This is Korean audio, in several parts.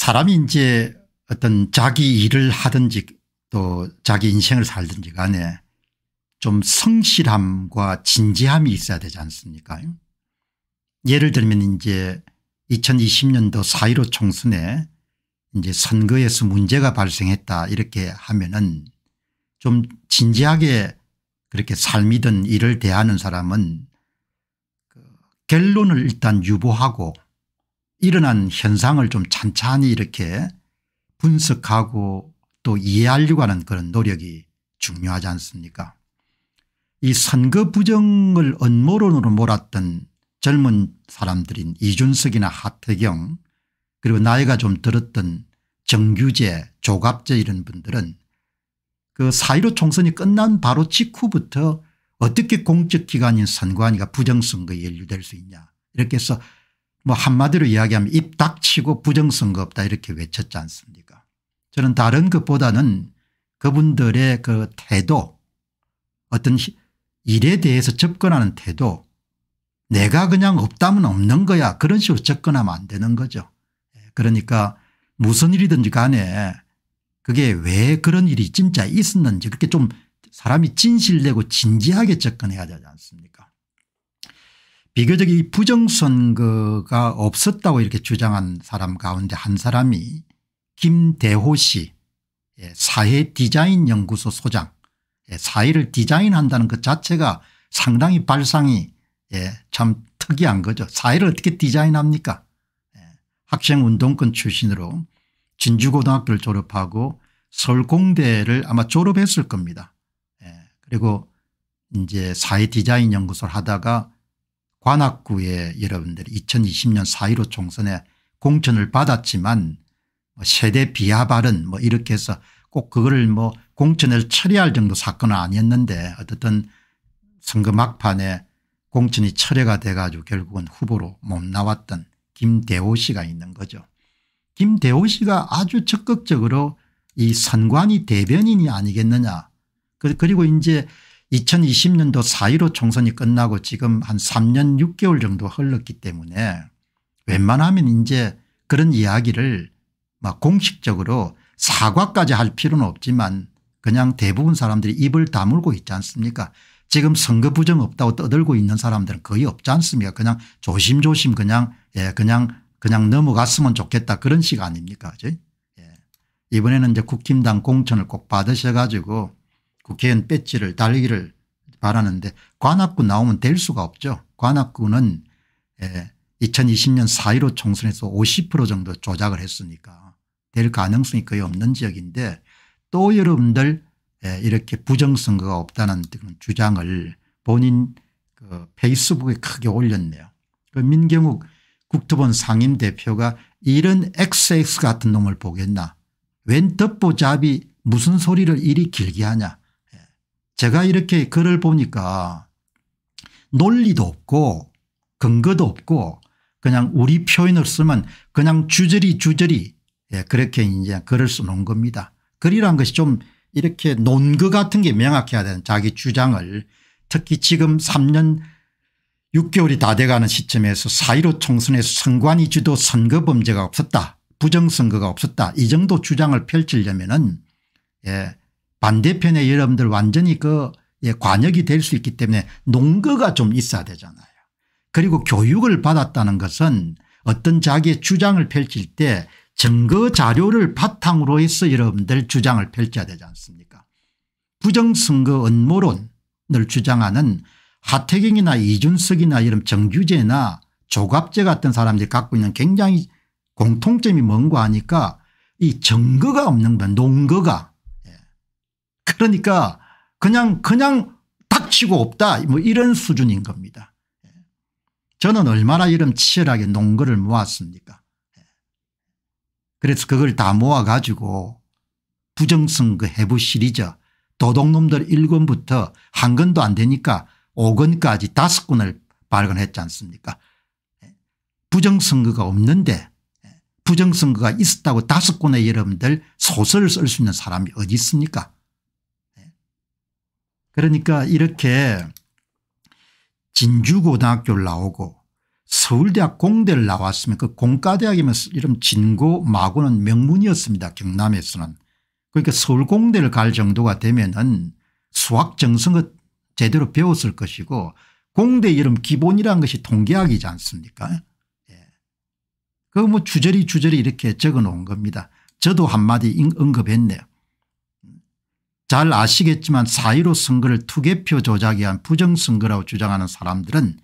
사람이 이제 어떤 자기 일을 하든지 또 자기 인생을 살든지 간에 좀 성실함과 진지함이 있어야 되지 않습니까? 예를 들면 이제 2020년도 4.15 총선에 이제 선거에서 문제가 발생했다 이렇게 하면은 좀 진지하게 그렇게 삶이든 일을 대하는 사람은 그 결론을 일단 유보하고 일어난 현상을 좀 찬찬히 이렇게 분석하고 또 이해하려고 하는 그런 노력이 중요하지 않습니까? 이 선거 부정을 음모론으로 몰았던 젊은 사람들인 이준석이나 하태경 그리고 나이가 좀 들었던 정규재 조갑재 이런 분들은 그4.15 총선이 끝난 바로 직후부터 어떻게 공적기관인 선관위가 부정선거에 연루될 수 있냐 이렇게 해서 뭐 한마디로 이야기하면 입 닥치고 부정선거 없다 이렇게 외쳤지 않습니까? 저는 다른 것보다는 그분들의 그 태도 어떤 일에 대해서 접근하는 태도 내가 그냥 없다면 없는 거야. 그런 식으로 접근하면 안 되는 거죠. 예, 그러니까 무슨 일이든지 간에 그게 왜 그런 일이 진짜 있었는지 그렇게 좀 사람이 진실되고 진지하게 접근해야 되지 않습니까 비교적 이 부정선거가 없었다고 이렇게 주장한 사람 가운데 한 사람이 김대호 씨 예, 사회 디자인 연구소 소장 예, 사회를 디자인한다는 것 자체가 상당히 발상이 예, 참 특이한 거죠. 사회를 어떻게 디자인합니까 학생운동권 출신으로 진주고등학교를 졸업하고 서울공대를 아마 졸업했을 겁니다. 그리고 이제 사회 디자인 연구소를 하다가 관악구에 여러분들이 2020년 4.15 총선에 공천을 받았지만 뭐 세대 비하 발언 뭐 이렇게 해서 꼭 그거를 뭐 공천을 처리할 정도 사건은 아니었는데 어떻든 선거 막판에 공천이 철회가 돼 가지고 결국은 후보로 못 나왔던 김대호 씨가 있는 거죠. 김대호 씨가 아주 적극적으로 이 선관위 대변인이 아니겠느냐. 그, 그리고 이제 2020년도 4.15 총선이 끝나고 지금 한 3년 6개월 정도 흘렀기 때문에 웬만하면 이제 그런 이야기를 막 공식적으로 사과까지 할 필요는 없지만 그냥 대부분 사람들이 입을 다물고 있지 않습니까? 지금 선거 부정 없다고 떠들고 있는 사람들은 거의 없지 않습니까? 그냥 조심조심 그냥 예 그냥 그냥 넘어갔으면 좋겠다 그런 식 아닙니까? 예. 이번에는 이제 국힘당 공천을 꼭 받으셔 가지고 국회의원 배지를 달기를 바라는데 관악구 나오면 될 수가 없죠. 관악구는 2020년 4.15 총선에서 50% 정도 조작을 했으니까 될 가능성이 거의 없는 지역인데 또 여러분들 이렇게 부정선거가 없다는 주장을 본인 그 페이스북에 크게 올렸네요. 그 민경욱 국토본 상임대표가 이런 XX 같은 놈을 보겠나 웬 덮보잡이 무슨 소리를 이리 길게 하냐 제가 이렇게 글을 보니까 논리도 없고 근거도 없고 그냥 우리 표현을 쓰면 그냥 주저리 주저리 예, 그렇게 이제 글을 써놓은 겁니다. 글이란 것이 좀 이렇게 논거 같은 게 명확해야 되는 자기 주장을 특히 지금 3년 6개월이 다 돼가는 시점에서 4.15 총선에서 선관위 주도 선거 범죄가 없었다 부정선거가 없었다 이 정도 주장을 펼치려면 은 예, 반대편에 여러분들 완전히 그 예, 관역이 될 수 있기 때문에 농거가 좀 있어야 되잖아요. 그리고 교육을 받았다는 것은 어떤 자기의 주장을 펼칠 때 증거 자료를 바탕으로 해서 여러분들 주장을 펼쳐야 되지 않습니까 부정선거 음모론을 주장하는 하태경이나 이준석이나 이런 정규재나 조갑재 같은 사람들이 갖고 있는 굉장히 공통점이 뭔가 하니까 이 증거가 없는 건 농거가 그러니까 그냥 그냥 닥치고 없다 뭐 이런 수준인 겁니다. 예. 저는 얼마나 이런 치열하게 농거를 모았습니까. 예. 그래서 그걸 다 모아가지고 부정선거 해부 시리즈 도둑놈들 1권부터 한 권도 안 되니까 5권까지 다섯 권을 발간했지 않습니까 부정선거가 없는데 부정선거가 있었다고 다섯 권의 여러분들 소설을 쓸 수 있는 사람이 어디 있습니까 그러니까 이렇게 진주고등학교를 나오고 서울대학 공대를 나왔으면 그 공과대학이면 이런 진고 마고는 명문이었습니다. 경남에서는. 그러니까 서울공대를 갈 정도가 되면은 수학 정성을 제대로 배웠을 것이고 공대 이름 기본이라는 것이 통계학이지 않습니까 예. 그뭐 주저리 주저리 이렇게 적어 놓은 겁니다. 저도 한마디 언급했네요. 잘 아시겠지만 4.15 선거를 투개표 조작에 한 부정선거라고 주장하는 사람들은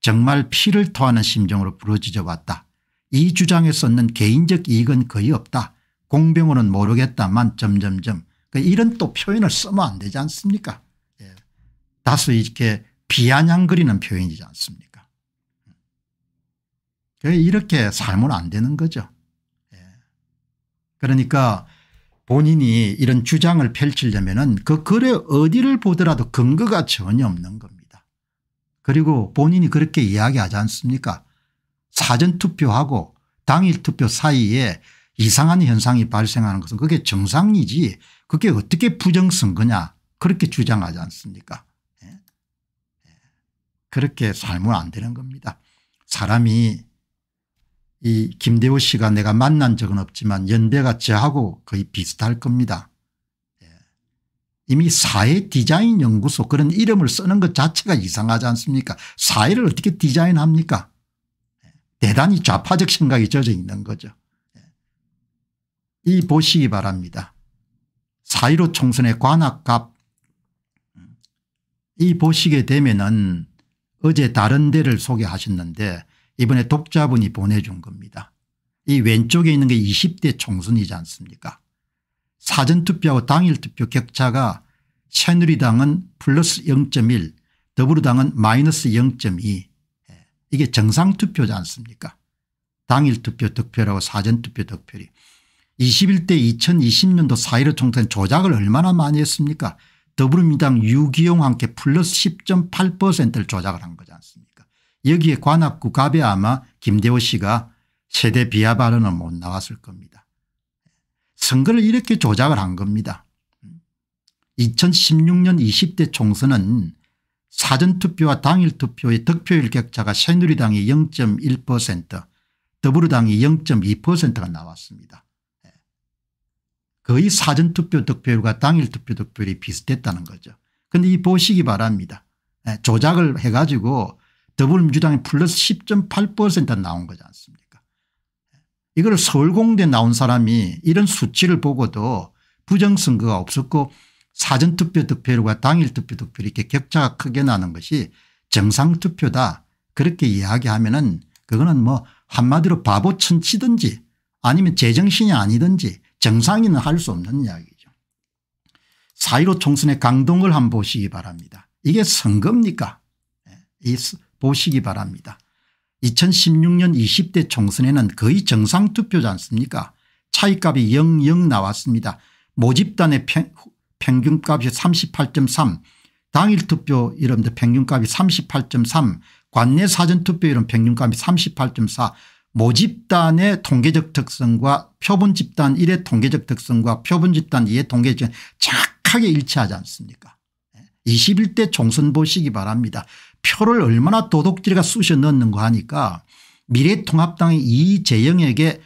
정말 피를 토하는 심정으로 부러지져 왔다. 이 주장에 썼는 개인적 이익은 거의 없다. 공병으로는 모르겠다만 점점점 그러니까 이런 또 표현을 쓰면 안 되지 않습니까 예. 다소 이렇게 비아냥거리는 표현이지 않습니까 이렇게 살면 안 되는 거죠. 예. 그러니까 본인이 이런 주장을 펼치려면 그 글에 어디를 보더라도 근거가 전혀 없는 겁니다. 그리고 본인이 그렇게 이야기하지 않습니까 사전투표하고 당일투표 사이에 이상한 현상이 발생하는 것은 그게 정상이지 그게 어떻게 부정선거냐 그렇게 주장하지 않습니까 예. 예. 그렇게 살면 안 되는 겁니다. 사람이 이 김대호 씨가 내가 만난 적은 없지만 연배가 저하고 거의 비슷할 겁니다. 예. 이미 사회 디자인 연구소 그런 이름을 쓰는 것 자체가 이상하지 않습니까 사회를 어떻게 디자인합니까 예. 대단히 좌파적 생각이 젖어 있는 거죠. 예. 이 보시기 바랍니다. 4.15 총선의 관악갑 이 보시게 되면은 어제 다른 데를 소개하셨는데 이번에 독자분이 보내준 겁니다. 이 왼쪽에 있는 게 20대 총선이지 않습니까? 사전투표하고 당일투표 격차가 새누리당은 플러스 0.1 더불어당은 마이너스 0.2 예, 이게 정상투표지 않습니까? 당일투표 득표라고 사전투표 득표리. 21대 2020년도 4.15 총선 조작을 얼마나 많이 했습니까? 더불어민주당 유기용 함께 플러스 10.8%를 조작을 한 거지 않습니까 여기에 관악구 갑에 아마 김대호 씨가 세대 비하 발언은 못 나왔을 겁니다. 선거를 이렇게 조작을 한 겁니다. 2016년 20대 총선은 사전투표와 당일투표의 득표율 격차가 새누리당이 0.1% 더불어당이 0.2%가 나왔습니다. 거의 사전투표 득표율과 당일투표 득표율이 비슷했다는 거죠. 그런데 이 보시기 바랍니다. 조작을 해가지고 더불어민주당이 플러스 10.8% 나온 거지 않습니까 이걸 서울공대 나온 사람이 이런 수치를 보고도 부정선거가 없었고 사전투표 득표율과 당일 투표 득표율 이렇게 격차가 크게 나는 것이 정상투표다 그렇게 이야기하면 은 그거는 뭐 한마디로 바보 천치든지 아니면 제정신이 아니든지 정상인은 할 수 없는 이야기죠. 4.15 총선의 강동을 한번 보시기 바랍니다. 이게 선거입니까 예, 이 보시기 바랍니다. 2016년 20대 총선에는 거의 정상투표지 않습니까 차이값이 0 0 나왔습니다. 모집단의 평균값이 38.3 당일투표 이름들 평균값이 38.3 관내 사전투표 이름 평균값이 38.4 모집단의 통계적 특성과 표본집단 1의 통계적 특성과 표본집단 2의 통계적 정확하게 일치하지 않습니까 21대 총선 보시기 바랍니다. 표를 얼마나 도둑질가 쑤셔 넣는거 하니까 미래통합당의 이재영에게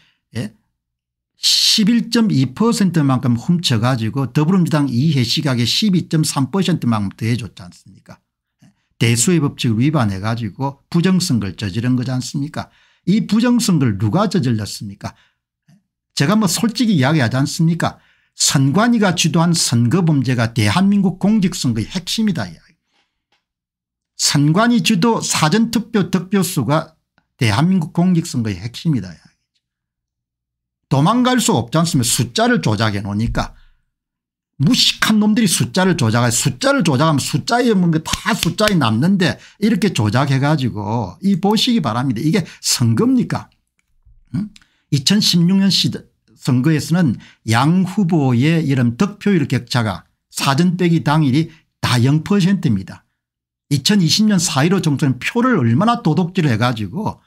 11.2%만큼 예? 훔쳐가지고 더불어민주당 이해시각에 12.3%만큼 더해줬지 않습니까 대수의 법칙을 위반해 가지고 부정선거를 저지른 거지 않습니까 이 부정선거를 누가 저질렀습니까 제가 뭐 솔직히 이야기하지 않습니까 선관위가 주도한 선거범죄가 대한민국 공직선거의 핵심이다. 선관위 주도 사전투표 득표수가 대한민국 공직선거의 핵심이다. 도망갈 수 없지 않습니까 숫자를 조작해 놓으니까 무식한 놈들이 숫자를 조작해 숫자를 조작하면 숫자에 없는 게다 숫자에 남는데 이렇게 조작해 가지고 이 보시기 바랍니다. 이게 선거입니까 응? 2016년 시대 선거에서는 양 후보의 이런 득표율 격차가 사전 빼기 당일이 다 0%입니다. 2020년 4.15 총선 표를 얼마나 도둑질을 해가지고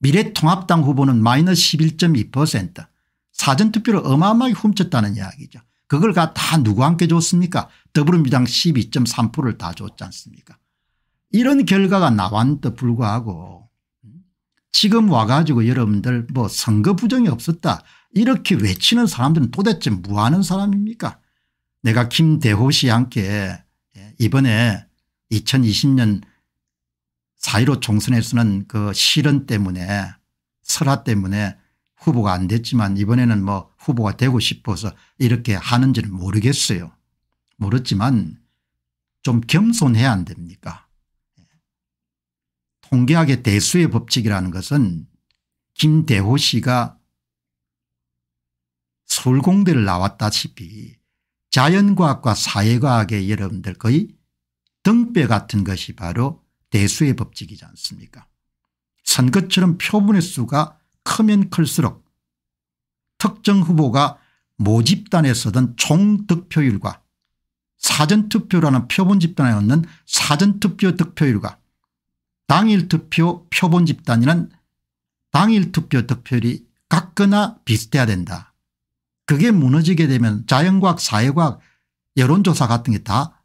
미래통합당 후보는 마이너스 11.2% 사전투표를 어마어마하게 훔쳤다는 이야기죠. 그걸 다 누구한테 줬습니까? 더불어민주당 12.3%를 다 줬지 않습니까? 이런 결과가 나왔는데 불구하고 지금 와가지고 여러분들 뭐 선거 부정이 없었다 이렇게 외치는 사람들은 도대체 뭐하는 사람입니까? 내가 김대호 씨와 함께 이번에 2020년 4.15 총선에서는 그 실언 때문에 설화 때문에 후보가 안 됐지만 이번에는 뭐 후보가 되고 싶어서 이렇게 하는지는 모르겠어요. 모르지만 좀 겸손해야 안 됩니까 통계학의 대수의 법칙이라는 것은 김대호 씨가 서울공대를 나왔다시피 자연과학과 사회과학의 여러분들 거의 등배 같은 것이 바로 대수의 법칙이지 않습니까 선거처럼 표본의 수가 크면 클수록 특정 후보가 모집단에 서던 총득표율과 사전투표라는 표본 집단에 얻는 사전투표 득표율과 당일 투표 표본 집단이는 당일 투표 득표율이 같거나 비슷해야 된다. 그게 무너지게 되면 자연과학 사회과학 여론조사 같은 게 다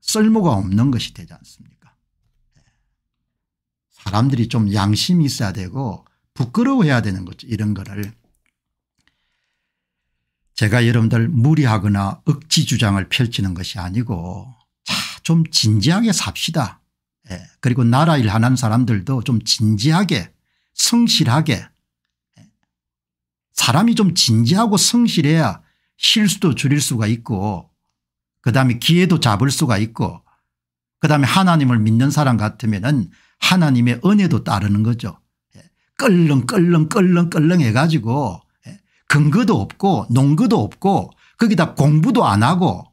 쓸모가 없는 것이 되지 않습니까 사람들이 좀 양심이 있어야 되고 부끄러워해야 되는 거죠 이런 거를 제가 여러분들 무리하거나 억지 주장을 펼치는 것이 아니고 자좀 진지하게 삽시다. 예. 그리고 나라 일 하는 사람들도 좀 진지하게 성실하게 예. 사람이 좀 진지하고 성실해야 실수도 줄일 수가 있고 그다음에 기회도 잡을 수가 있고 그다음에 하나님을 믿는 사람 같으면 하나님의 은혜도 따르는 거죠. 예. 껄렁 껄렁 껄렁 껄렁 해가지고 근거도 없고 농거도 없고 거기다 공부도 안 하고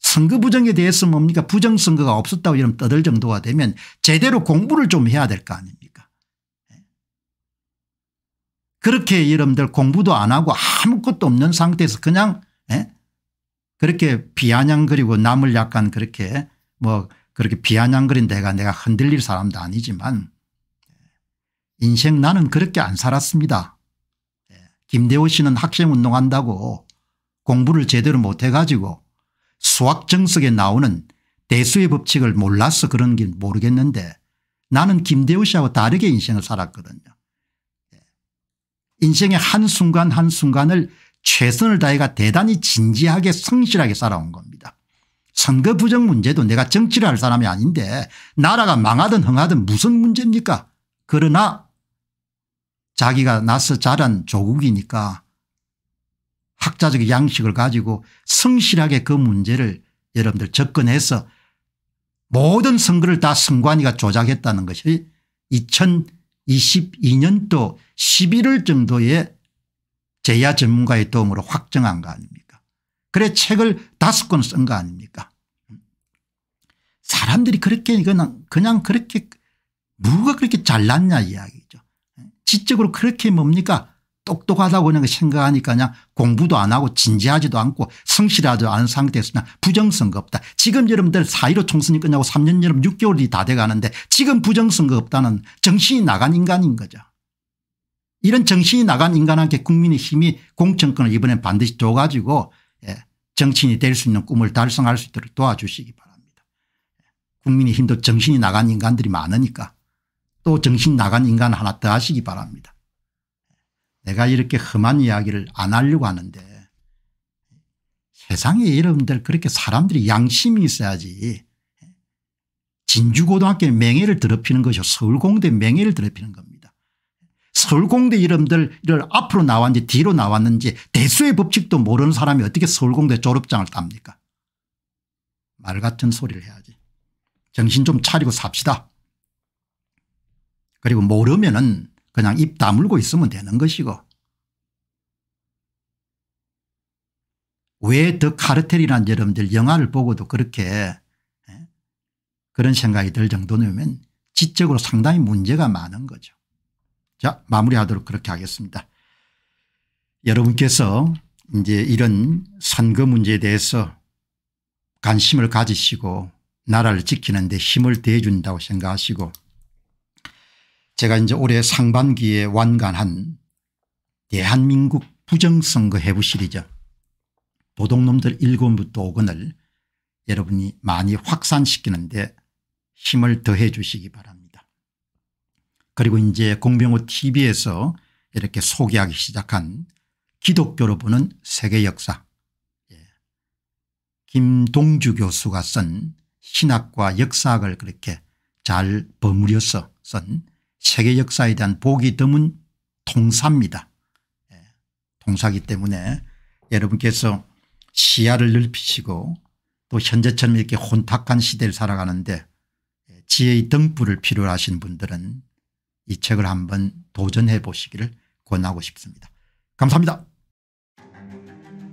선거 부정에 대해서 뭡니까 부정선거가 없었다고 이런 떠들 정도가 되면 제대로 공부를 좀 해야 될 거 아닙니까 예. 그렇게 여러분들 공부도 안 하고 아무것도 없는 상태에서 그냥 예? 그렇게 비아냥거리고 남을 약간 그렇게 뭐 그렇게 비아냥거린 내가 내가 흔들릴 사람도 아니지만 인생 나는 그렇게 안 살았습니다. 김대호 씨는 학생운동한다고 공부를 제대로 못해가지고 수학 정석에 나오는 대수의 법칙을 몰라서 그런 게 모르겠는데 나는 김대호 씨하고 다르게 인생을 살았거든요. 예. 인생의 한순간 한순간을 최선을 다해가 대단히 진지하게 성실하게 살아온 겁니다. 선거 부정 문제도 내가 정치를 할 사람이 아닌데 나라가 망하든 흥하든 무슨 문제입니까 그러나 자기가 나서 자란 조국이니까 학자적 양식을 가지고 성실하게 그 문제를 여러분들 접근해서 모든 선거를 다 선관위가 조작했다는 것이 2022년도 11월 정도에 제야 전문가의 도움으로 확정한 거 아닙니까 그래 책을 다섯 권 쓴 거 아닙니까 사람들이 그렇게 그냥, 그냥 그렇게 뭐가 그렇게 잘났냐 이야기죠. 지적으로 그렇게 뭡니까 똑똑하다고 그냥 생각하니까 그냥 공부도 안 하고 진지하지도 않고 성실하지도 않은 상태에서 그냥 부정선거 없다. 지금 여러분들 4.15 총선이 끝나고 3년 여름 6개월이 다 돼가는데 지금 부정선거 없다는 정신이 나간 인간인 거죠. 이런 정신이 나간 인간한테 국민의 힘이 공천권을 이번엔 반드시 줘가지고 예, 정치인이 될 수 있는 꿈을 달성할 수 있도록 도와주시기 바랍니다. 국민의 힘도 정신이 나간 인간들이 많으니까 또 정신 나간 인간 하나 더 하시기 바랍니다. 내가 이렇게 험한 이야기를 안 하려고 하는데 세상에 여러분들 그렇게 사람들이 양심이 있어야지 진주고등학교 명예를 더럽히는 것이 서울공대 명예를 더럽히는 겁니다. 서울공대 여러분들 앞으로 나왔는지 뒤로 나왔는지 대수의 법칙도 모르는 사람이 어떻게 서울공대 졸업장을 땁니까 말 같은 소리를 해야지. 정신 좀 차리고 삽시다. 그리고 모르면 은 그냥 입 다물고 있으면 되는 것이고 왜 더 카르텔이란 여러분들 영화를 보고도 그렇게 예? 그런 생각이 들 정도면 지적으로 상당히 문제가 많은 거죠. 자 마무리하도록 그렇게 하겠습니다. 여러분께서 이제 이런 선거 문제에 대해서 관심을 가지시고 나라를 지키는 데 힘을 대준다고 생각하시고 제가 이제 올해 상반기에 완간한 대한민국 부정선거 해부 시리즈 도둑놈들 1권부터 5권을 여러분이 많이 확산시키는 데 힘을 더해 주시기 바랍니다. 그리고 이제 공병호 tv에서 이렇게 소개하기 시작한 기독교로 보는 세계 역사 예. 김동주 교수가 쓴 신학과 역사학을 그렇게 잘 버무려서 쓴 세계 역사에 대한 보기 드문 통사입니다. 예. 통사기 때문에 여러분께서 시야를 넓히시고 또 현재처럼 이렇게 혼탁한 시대를 살아가는데 예, 지혜의 등불을 필요로 하신 분들은 이 책을 한번 도전해 보시기를 권하고 싶습니다. 감사합니다.